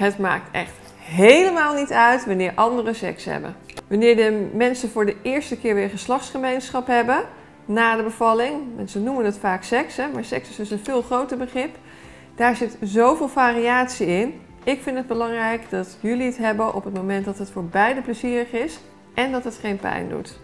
Het maakt echt helemaal niet uit wanneer anderen seks hebben. Wanneer de mensen voor de eerste keer weer geslachtsgemeenschap hebben na de bevalling, mensen noemen het vaak seks, hè, maar seks is dus een veel groter begrip. Daar zit zoveel variatie in. Ik vind het belangrijk dat jullie het hebben op het moment dat het voor beide plezierig is en dat het geen pijn doet.